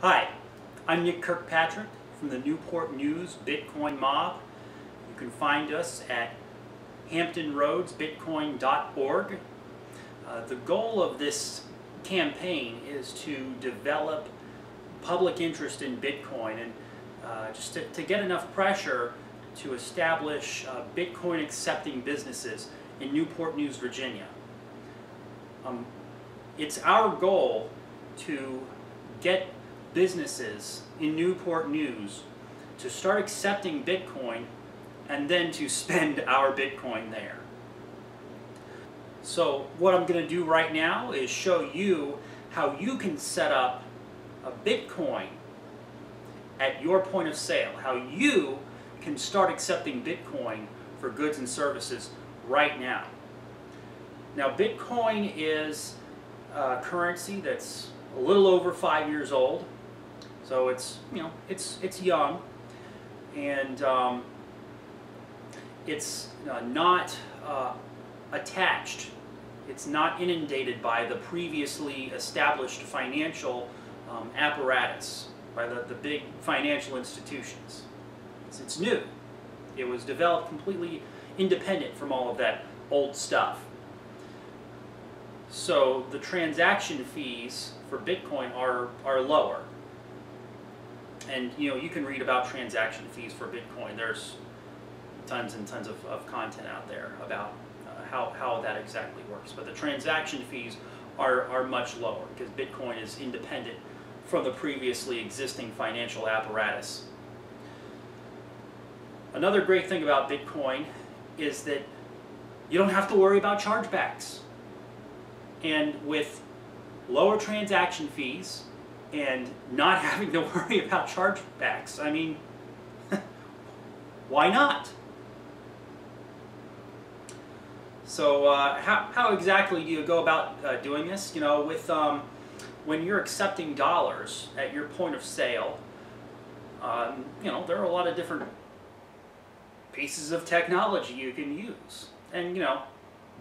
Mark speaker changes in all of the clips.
Speaker 1: Hi, I'm Nick Kirkpatrick from the Newport News Bitcoin Mob. You can find us at hamptonroadsbitcoin.org. Uh, the goal of this campaign is to develop public interest in Bitcoin and uh, just to, to, get enough pressure to establish uh, Bitcoin accepting businesses in Newport News, Virginia. Um, it's our goal to get businesses in Newport News to start accepting Bitcoin and then to spend our Bitcoin there. So what I'm going to do right now is show you how you can set up a Bitcoin at your point of sale, how you can start accepting Bitcoin for goods and services right now. Now Bitcoin is a currency that's a little over five years old. So it's, you know, it's, it's young and um, it's uh, not uh, attached. It's not inundated by the previously established financial um, apparatus, by the, the big financial institutions. It's, it's new. It was developed completely independent from all of that old stuff. So the transaction fees for Bitcoin are, are lower. And you know, you can read about transaction fees for Bitcoin. There's tons and tons of, of content out there about uh, how, how that exactly works. But the transaction fees are, are much lower because Bitcoin is independent from the previously existing financial apparatus. Another great thing about Bitcoin is that you don't have to worry about chargebacks. And with lower transaction fees and not having to worry about chargebacks, I mean, why not? So uh, how, how exactly do you go about uh, doing this? You know, with um, when you're accepting dollars at your point of sale, um, you know, there are a lot of different pieces of technology you can use. And, you know,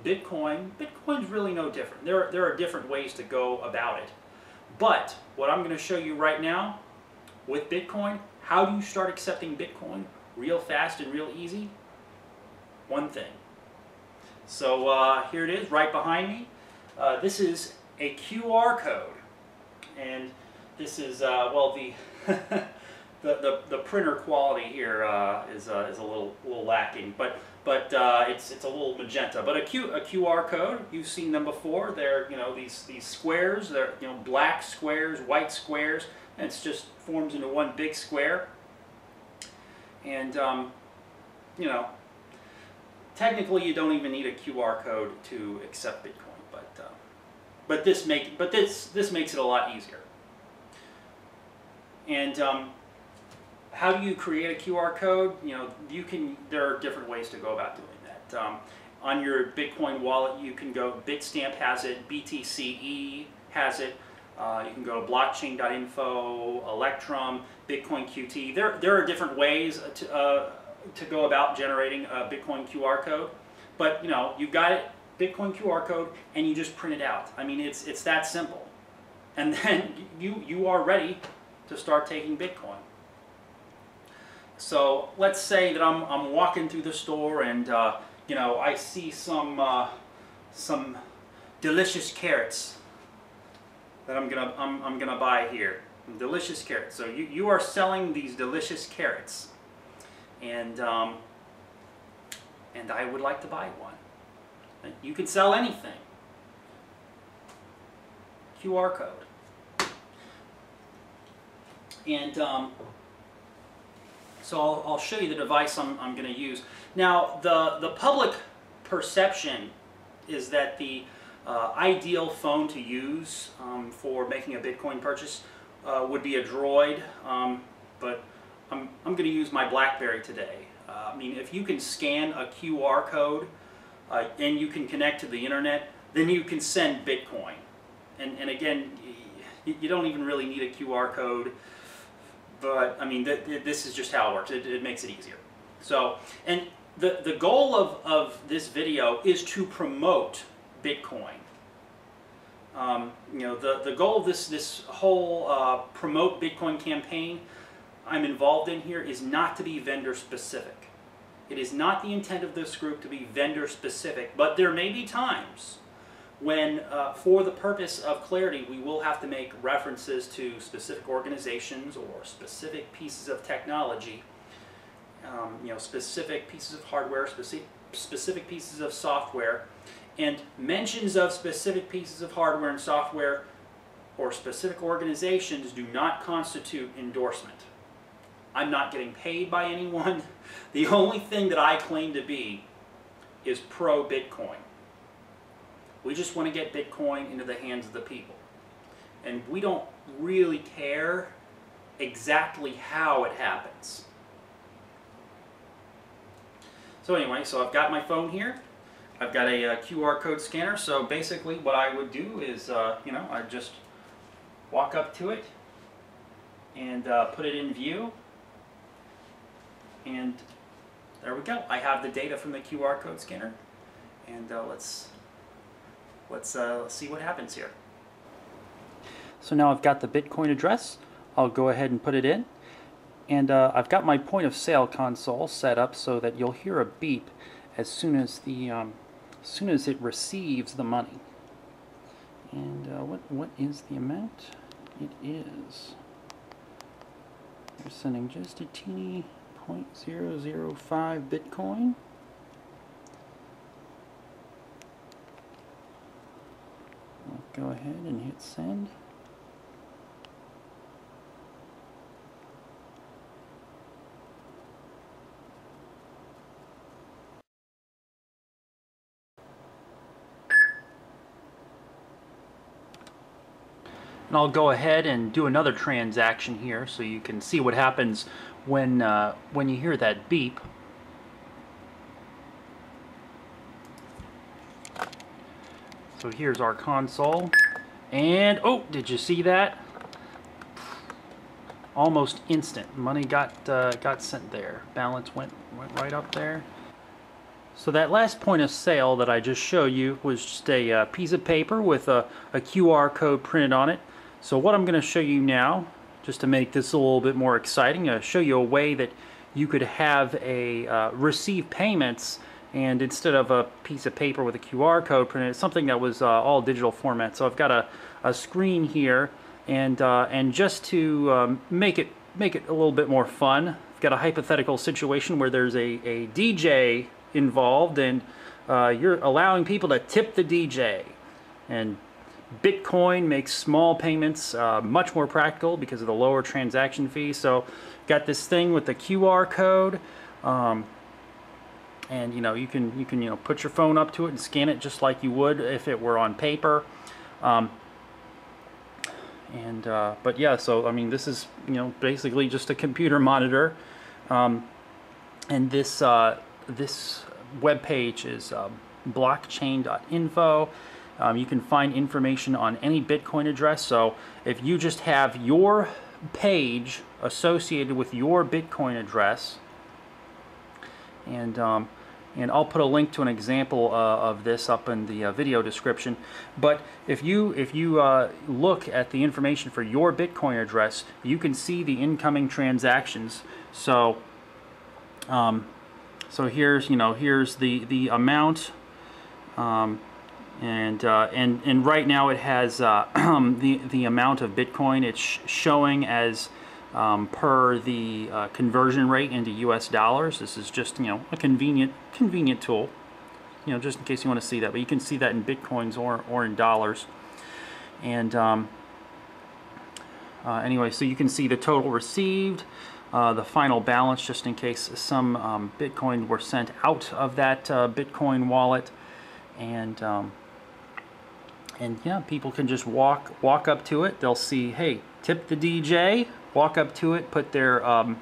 Speaker 1: Bitcoin, Bitcoin's really no different. There, there are different ways to go about it. But what I'm going to show you right now with Bitcoin, how do you start accepting Bitcoin real fast and real easy? One thing. So uh, here it is right behind me. Uh, this is a QR code. And this is, uh, well, the, the, the, the, printer quality here uh, is uh, is a little, little lacking. But but uh, it's it's a little magenta. But a, Q, a QR code, you've seen them before. They're you know these these squares. They're you know black squares, white squares, and it just forms into one big square. And um, you know, technically you don't even need a QR code to accept Bitcoin, but uh, but this make but this this makes it a lot easier. And um, how do you create a QR code? You know, you can, there are different ways to go about doing that. Um, on your Bitcoin wallet, you can go, Bitstamp has it, BTCE has it, uh, you can go to blockchain.info, Electrum, Bitcoin QT. There, there are different ways to, uh, to go about generating a Bitcoin QR code. But, you know, you've got it, Bitcoin QR code, and you just print it out. I mean, it's, it's that simple. And then you, you are ready to start taking Bitcoin. So let's say that I'm, I'm walking through the store and uh, you know I see some uh, some delicious carrots that I'm gonna I'm, I'm gonna buy here. Delicious carrots. So you, you are selling these delicious carrots, and um, and I would like to buy one. You can sell anything. QR code. And um, so I'll, I'll show you the device I'm, I'm going to use. Now, the, the public perception is that the uh, ideal phone to use um, for making a Bitcoin purchase uh, would be a Droid, um, but I'm, I'm going to use my BlackBerry today. Uh, I mean, if you can scan a QR code uh, and you can connect to the internet, then you can send Bitcoin. And, and again, you, you don't even really need a QR code but I mean, th th this is just how it works. It, it, makes it easier. So, and the, the goal of, of this video is to promote Bitcoin. Um, you know, the, the goal of this, this whole uh, promote Bitcoin campaign I'm involved in here is not to be vendor specific. It is not the intent of this group to be vendor specific, but there may be times when, uh, for the purpose of clarity, we will have to make references to specific organizations or specific pieces of technology, um, you know, specific pieces of hardware, specific, specific pieces of software, and mentions of specific pieces of hardware and software or specific organizations do not constitute endorsement. I'm not getting paid by anyone. The only thing that I claim to be is pro Bitcoin. We just want to get Bitcoin into the hands of the people. And we don't really care exactly how it happens. So anyway, so I've got my phone here. I've got a, a uh, QR code scanner. So basically what I would do is, uh, you know, I just walk up to it and uh, put it in view. And there we go. I have the data from the QR code scanner. And uh, let's, let's, uh, see what happens here. So now I've got the Bitcoin address. I'll go ahead and put it in. And uh, I've got my point of sale console set up so that you'll hear a beep as soon as the um, as soon as it receives the money. And uh, what what is the amount? It is. We're sending just a teeny 0.005 Bitcoin. I'll go ahead and hit send. And I'll go ahead and do another transaction here so you can see what happens when, uh, when you hear that beep. So here's our console. And, oh, did you see that? Almost instant. Money got uh, got sent there. Balance went, went right up there. So that last point of sale that I just showed you was just a uh, piece of paper with a, a QR code printed on it. So what I'm going to show you now, just to make this a little bit more exciting, I'll show you a way that you could have a uh, receive payments and instead of a piece of paper with a QR code printed, it's something that was uh, all digital format. So I've got a, a screen here and uh, and just to um, make it make it a little bit more fun, I've got a hypothetical situation where there's a, a DJ involved and uh, you're allowing people to tip the DJ and Bitcoin makes small payments uh, much more practical because of the lower transaction fee. So got this thing with the QR code. Um, and you know you can you can you know put your phone up to it and scan it just like you would if it were on paper. Um, and uh, but yeah so I mean this is you know basically just a computer monitor. Um, and this uh, this web page is uh, blockchain.info um, you can find information on any Bitcoin address. So if you just have your page associated with your Bitcoin address, and um, and I'll put a link to an example uh, of this up in the uh, video description. But if you if you uh, look at the information for your Bitcoin address, you can see the incoming transactions. So um, so here's you know here's the the amount. Um, and uh, and and right now it has uh, the the amount of Bitcoin it's showing as um, per the uh, conversion rate into U.S. dollars. This is just you know a convenient convenient tool, you know just in case you want to see that. But you can see that in bitcoins or or in dollars. And um, uh, anyway, so you can see the total received. Uh, the final balance just in case some um, Bitcoin were sent out of that uh, Bitcoin wallet and um, and yeah, people can just walk walk up to it. They'll see, hey, tip the DJ. Walk up to it, put their um,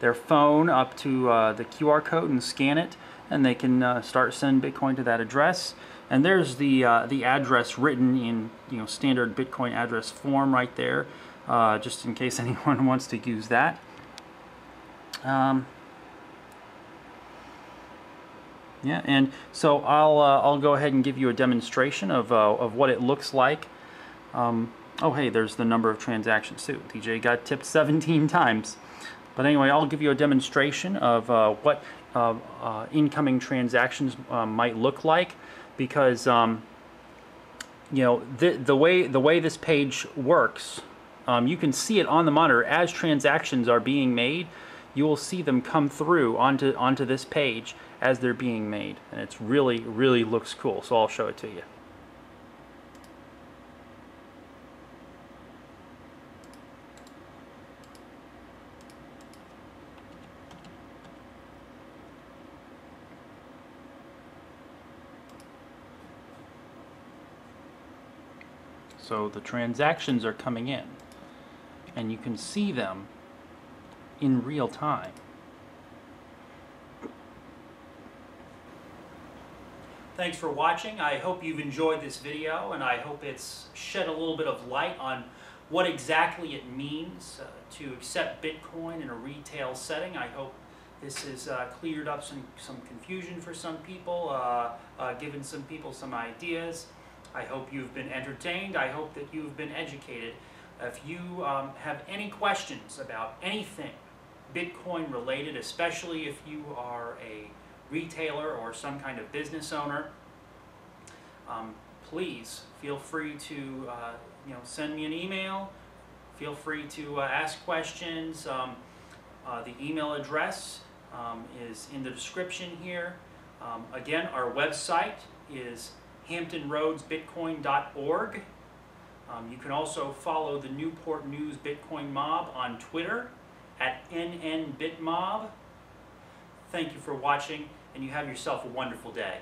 Speaker 1: their phone up to uh, the QR code and scan it, and they can uh, start sending Bitcoin to that address. And there's the uh, the address written in you know standard Bitcoin address form right there, uh, just in case anyone wants to use that. Um, yeah, and so I'll, uh, I'll go ahead and give you a demonstration of, uh, of what it looks like Um, oh, hey, there's the number of transactions too. DJ got tipped 17 times. But anyway, I'll give you a demonstration of uh, what uh, uh, incoming transactions uh, might look like because um, you know the, the way the way this page works um, you can see it on the monitor as transactions are being made you will see them come through onto onto this page as they're being made and it's really really looks cool so I'll show it to you So the transactions are coming in and you can see them in real time. Thanks for watching. I hope you've enjoyed this video and I hope it's shed a little bit of light on what exactly it means uh, to accept Bitcoin in a retail setting. I hope this has uh, cleared up some, some confusion for some people, uh, uh given some people some ideas. I hope you've been entertained. I hope that you've been educated. If you um, have any questions about anything Bitcoin related, especially if you are a retailer or some kind of business owner, um, please feel free to uh, you know send me an email. Feel free to uh, ask questions. Um, uh, the email address um, is in the description here. Um, again, our website is hamptonroadsbitcoin.org. Um, you can also follow the Newport News Bitcoin Mob on Twitter at NNBitMob. Thank you for watching, and you have yourself a wonderful day.